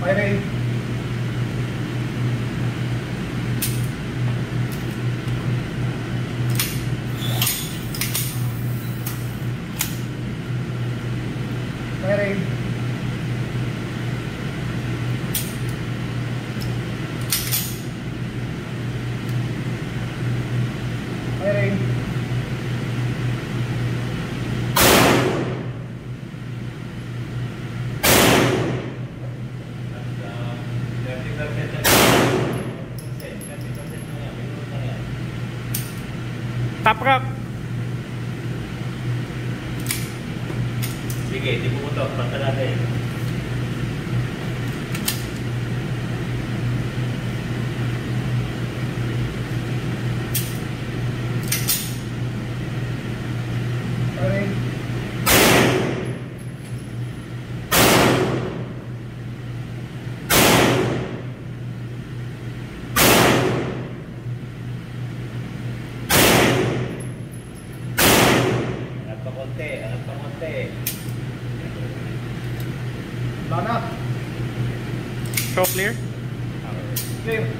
Firing. Firing. Firing. Top. Sige, di pumutok. Basta natin. Konti. Angat pa konti. Wala na. Show clear. Clear.